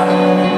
Bye.